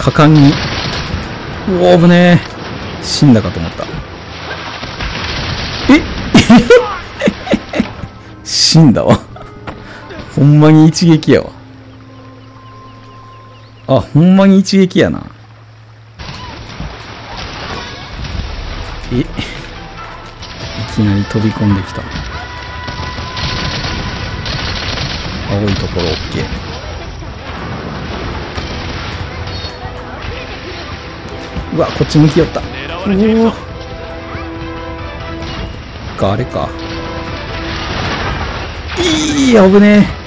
果敢に。うお、危ねえ。死んだかと思った。え？死んだわ。ほんまに一撃やわ。あ、ほんまに一撃やな。え？いきなり飛び込んできた。青いところ OK。うわ、こっち向きよった。うおか、あれか。いい、危ねえ。